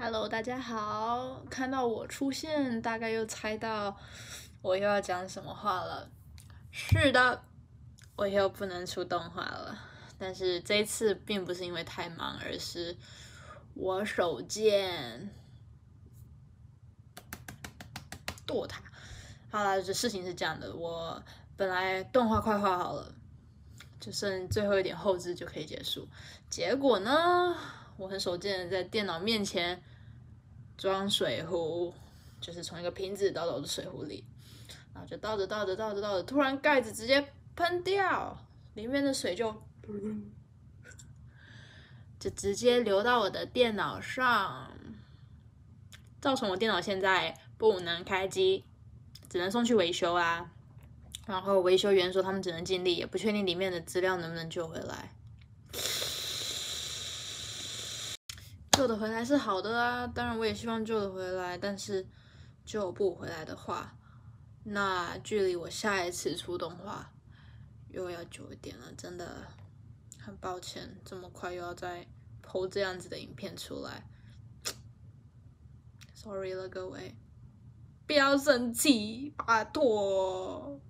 Hello，大家好！看到我出现，大概又猜到我又要讲什么话了。是的，我又不能出动画了。但是这一次并不是因为太忙，而是我手贱剁它。好了，这事情是这样的，我本来动画快画好了，就剩最后一点后置就可以结束。结果呢，我很少见在电脑面前装水壶，就是从一个瓶子倒到我的水壶里，然后就倒着倒着倒着倒着，突然盖子直接喷掉，里面的水就就直接流到我的电脑上，造成我电脑现在不能开机。只能送去维修啊，然后维修员说他们只能尽力，也不确定里面的资料能不能救回来。救得回来是好的啊，当然我也希望救得回来，但是救不回来的话，那距离我下一次出动画又要久一点了，真的很抱歉，这么快又要再剖这样子的影片出来，sorry 了各位。不要生气，拜托。